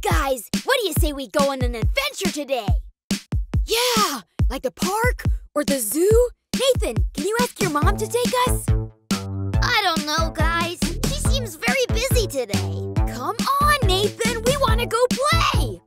guys, what do you say we go on an adventure today? Yeah, like the park or the zoo? Nathan, can you ask your mom to take us? I don't know, guys. She seems very busy today. Come on, Nathan, we want to go play!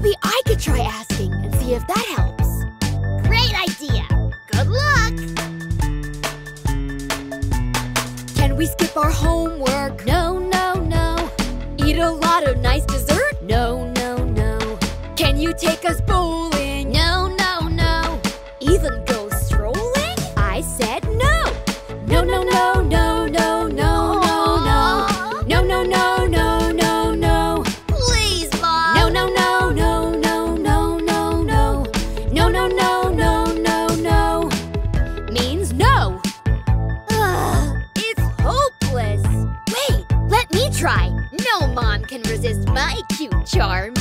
Maybe I could try asking and see if that helps. Great idea! Good luck! Can we skip our homework? No, no, no. Eat a lot of nice dessert? No, no, no. Can you take us can resist my cute charm.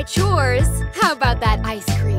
my chores. How about that ice cream?